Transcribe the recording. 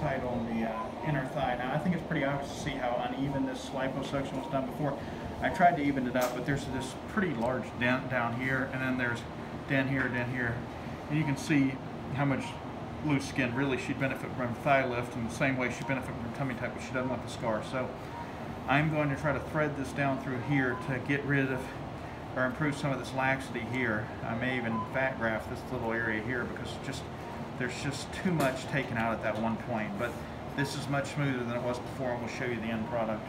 tight on the uh, inner thigh. Now I think it's pretty obvious to see how uneven this liposuction was done before. I tried to even it up, but there's this pretty large dent down here, and then there's dent here, dent here, and you can see how much loose skin really she'd benefit from thigh lift in the same way she'd benefit from tummy tuck, but she doesn't want the scar. So I'm going to try to thread this down through here to get rid of or improve some of this laxity here. I may even fat graft this little area here because just there's just too much taken out at that one point. But this is much smoother than it was before and we'll show you the end product.